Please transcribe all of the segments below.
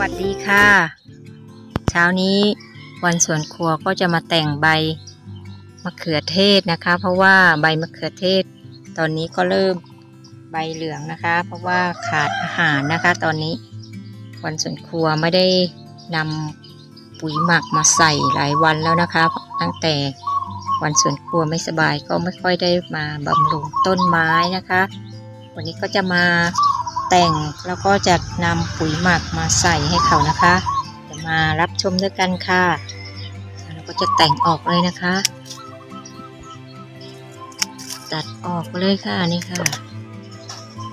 วัสดีค่ะ เช้านี้วันสวนครัวก็จะมาแต่งใบมะเขือเทศนะคะ เพราะว่าใบมะเขือเทศ ตอนนี้ก็เริ่มใบเหลืองนะคะ เพราะว่าขาดอาหารนะคะ ตอนนี้วันสวนครัวไม่ได้นำปุ๋ยหมักมาใส่หลายวันแล้วนะคะ ตั้งแต่วันสวนครัวไม่สบายก็ไม่ค่อยได้มาบำรุงต้นไม้นะคะ วันนี้ก็จะมา แต่งแล้วก็จะนำปุ๋ยหมักมาใส่ให้เขานะคะจะมารับชมด้วยกันค่ะแล้วก็จะแต่งออกเลยนะคะ ตัดออกเลยค่ะนี่ค่ะ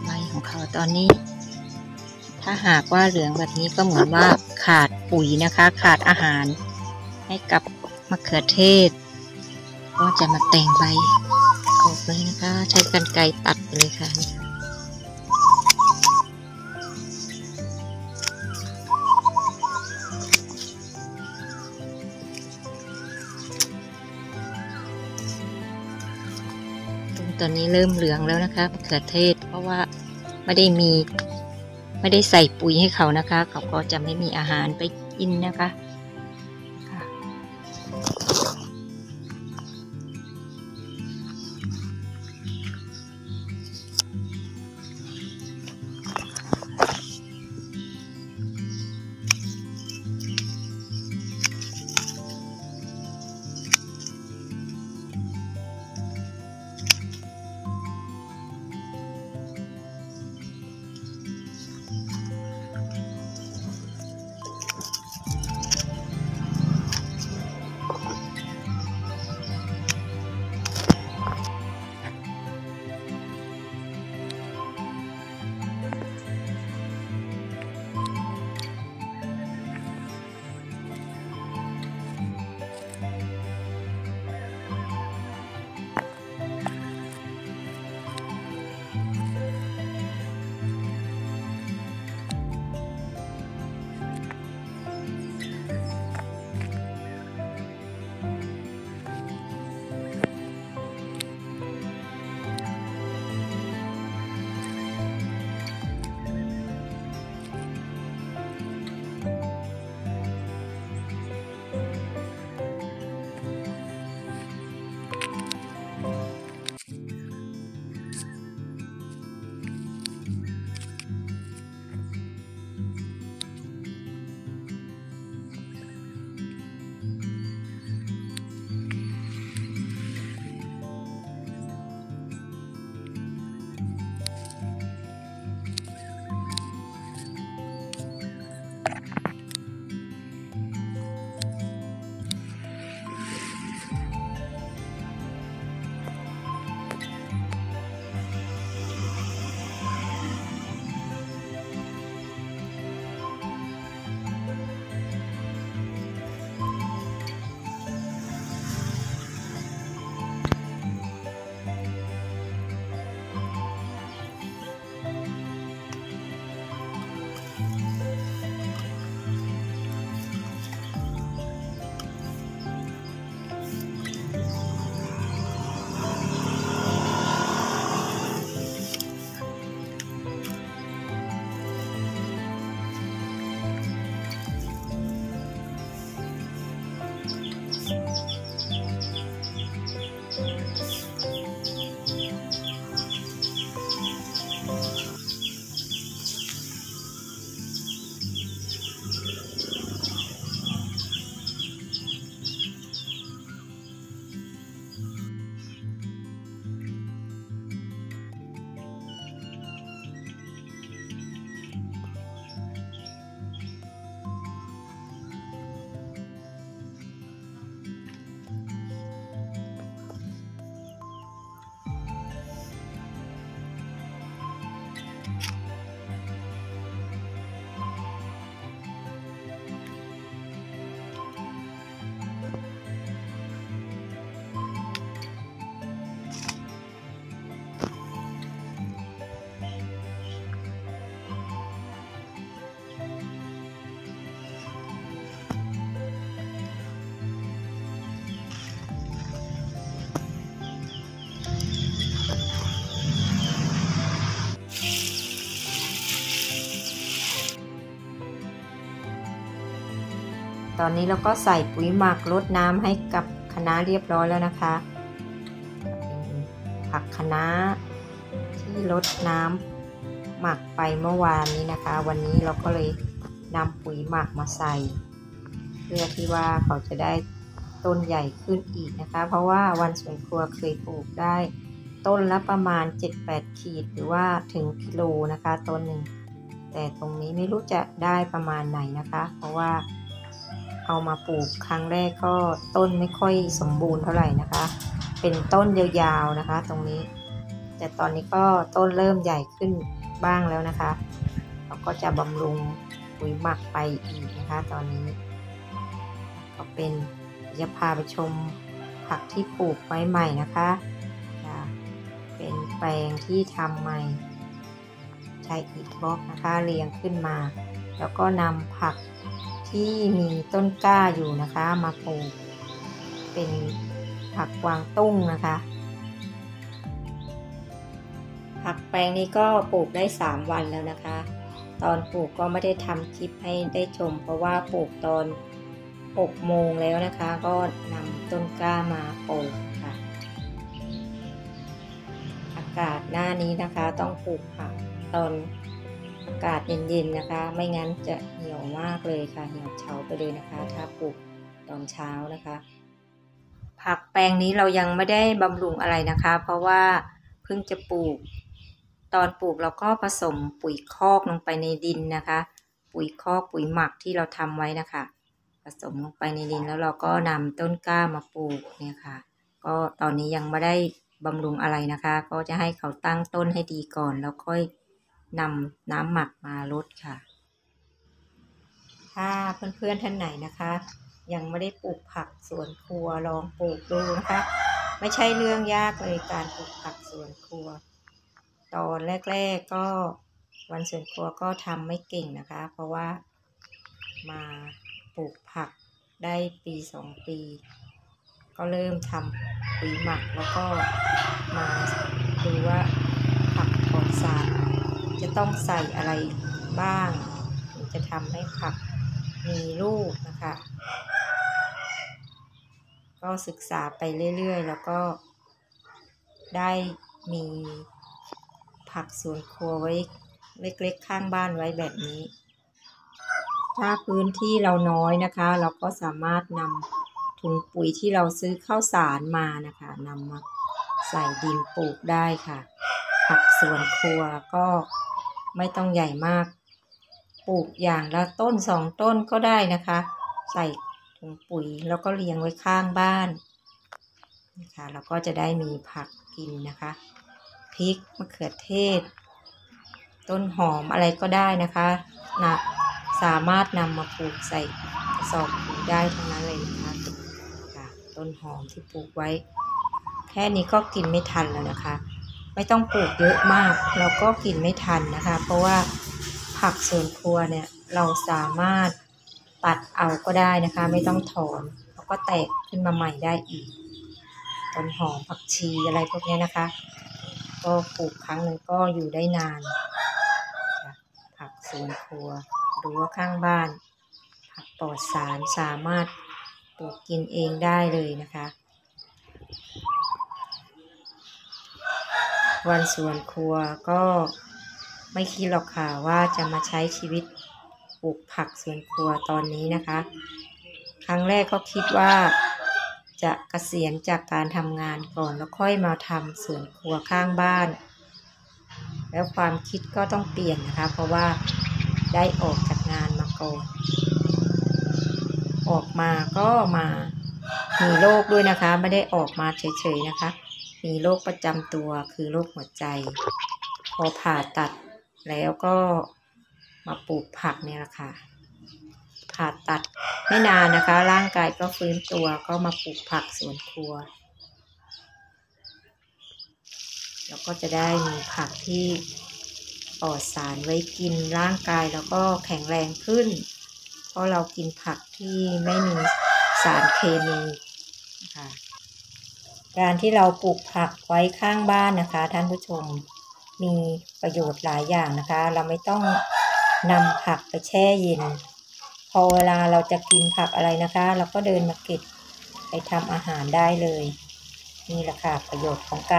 ใบของเขาตอนนี้ ถ้าหากว่าเหลืองแบบนี้ก็เหมือนว่าขาดปุ๋ยนะคะ ขาดอาหาร ให้กับมะเขือเทศ ก็จะมาแต่งใบออกเลยนะคะ ใช้กรรไกรตัดเลยค่ะ ตอนนี้เริ่มเหลืองแล้วนะคะมะเขือเทศ เพราะว่าไม่ได้มี ไม่ได้ใส่ปุ๋ยให้เขานะคะ เขาก็จะไม่มีอาหารไปกินนะคะค่ะ ตอนนี้เราก็ใส่ปุ๋ยหมักลดน้ำให้กับคะน้าเรียบร้อยแล้วนะคะผักคะน้าที่ลดน้ำหมักไปเมื่อวานนี้นะคะ วันนี้เราก็เลยนำปุ๋ยหมักมาใส่ เพื่อที่ว่าเขาจะได้ต้นใหญ่ขึ้นอีกนะคะ เพราะว่าวันสวนครัวเคยปลูกได้ ต้นละประมาณ 7-8 ขีดหรือว่าถึงกิโลนะคะต้นหนึ่งแต่ตรงนี้ไม่รู้จะได้ประมาณไหนนะคะ เพราะว่า เอามาปลูกครั้งแรกก็ต้นไม่ค่อยสมบูรณ์เท่าไหร่นะคะ เป็นต้นยาวๆนะคะ ตรงนี้ แต่ตอนนี้ก็ต้นเริ่มใหญ่ขึ้นบ้างแล้วนะคะ เราก็จะบำรุงปุ๋ยหมักไปอีกนะคะ ตอนนี้ ก็เป็นจะพาไปชมผักที่ปลูกไว้ใหม่นะคะเป็นแปลงที่ทำใหม่ ใช้อิฐบล็อกนะคะเรียงขึ้นมา แล้วก็นำผัก ที่มีต้นกล้าอยู่นะคะมาปลูกเป็นผักกวางตุ้งนะคะ ผักแปลงนี้ก็ปลูกได้ 3 วันแล้วนะคะ ตอนปลูกก็ไม่ได้ทำคลิปให้ได้ชม เพราะว่าปลูกตอน6โมงแล้วนะคะ ก็นำต้นกล้ามาปลูกค่ะ อากาศหน้านี้นะคะต้องปลูกผักตอน อากาศเย็นๆนะคะ ไม่งั้นจะเหี่ยวมากเลยค่ะ เหี่ยวเฉาไปเลยนะคะ ถ้าปลูกตอนเช้านะคะ ผักแปลงนี้เรายังไม่ได้บำรุงอะไรนะคะ เพราะว่าเพิ่งจะปลูก ตอนปลูกเราก็ผสมปุ๋ยคอกลงไปในดินนะคะ ปุ๋ยคอกปุ๋ยหมักที่เราทำไว้นะคะ ผสมลงไปในดินแล้วเราก็นำต้นกล้ามาปลูกเนี่ยค่ะ ก็ตอนนี้ยังไม่ได้บำรุงอะไรนะคะ ก็จะให้เขาตั้งต้นให้ดีก่อนแล้วค่อย นำน้ำหมักมาลดค่ะ ถ้าเพื่อนๆท่านไหนนะคะ ยังไม่ได้ปลูกผักสวนครัวลองปลูกดูนะคะ ไม่ใช่เรื่องยากเลยการปลูกผักสวนครัว ตอนแรก ๆก็วันสวนครัวก็ทำไม่เก่งนะคะ เพราะว่ามาปลูกผักได้ปีสองปี ก็เริ่มทำปุ๋ยหมักแล้วก็มาดูว่าผักปลอดสาร จะต้องใส่อะไรบ้าง จะทำให้ผักมีลูกนะคะ ก็ศึกษาไปเรื่อยๆ แล้วก็ได้มีผักสวนครัวไว้เล็กๆ ข้างบ้านไว้แบบนี้ ถ้าพื้นที่เราน้อยนะคะ เราก็สามารถนำถุงปุ๋ยที่เราซื้อข้าวสารมานะคะนำมาใส่ดินปลูกได้ค่ะ ผักสวนครัวก็ ไม่ต้องใหญ่มาก ปลูกอย่างละต้นสองต้นก็ได้นะคะ ใส่ถุงปุ๋ยแล้วก็เลี้ยงไว้ข้างบ้านนะคะเราก็จะได้มีผักกินนะคะพริกมะเขือเทศ ต้นหอมอะไรก็ได้นะคะนะสามารถนำมาปลูกใส่กระสอบปุ๋ยได้ทั้งนั้นเลยนะคะค่ะต้นหอมที่ปลูกไว้ แค่นี้ก็กินไม่ทันแล้วนะคะ ไม่ต้องปลูกเยอะมาก เราก็กินไม่ทันนะคะ เพราะว่าผักสวนครัวเนี่ยเราสามารถตัดเอาก็ได้นะคะ ไม่ต้องถอนแล้วก็แตกขึ้นมาใหม่ได้อีกต้นหอมผักชีอะไรพวกนี้นะคะ ก็ปลูกครั้งหนึ่งก็อยู่ได้นาน ผักสวนครัวรั้วข้างบ้าน ผักปลอดสารสามารถปลูกกินเองได้เลยนะคะ วันสวนครัวก็ไม่คิดหรอกค่ะว่าจะมาใช้ชีวิตปลูกผักสวนครัวตอนนี้นะคะ ครั้งแรกก็คิดว่าจะกะเกษียณจากการทำงานก่อนแล้วค่อยมาทำสวนครัวข้างบ้าน แล้วความคิดก็ต้องเปลี่ยนนะคะ เพราะว่าได้ออกจากงานมาก่อน ออกมาก็มามีโรคด้วยนะคะ ไม่ได้ออกมาเฉยๆนะคะ มีโรคประจำตัวคือโรคหัวใจ พอผ่าตัดแล้วก็มาปลูกผักเนี่ยแหละค่ะ ผ่าตัดไม่นานนะคะ ร่างกายก็ฟื้นตัวก็มาปลูกผักสวนครัว แล้วก็จะได้มีผักที่ปลอดสารไว้กินร่างกายแล้วก็แข็งแรงขึ้น เพราะเรากินผักที่ไม่มีสารเคมีนะคะ การที่เราปลูกผักไว้ข้างบ้านนะคะ ท่านผู้ชมมีประโยชน์หลายอย่างนะคะ เราไม่ต้องนำผักไปแช่เย็น พอเวลาเราจะกินผักอะไรนะคะ เราก็เดินมาเก็บไปทำอาหารได้เลย นี่แหละค่ะประโยชน์ของการ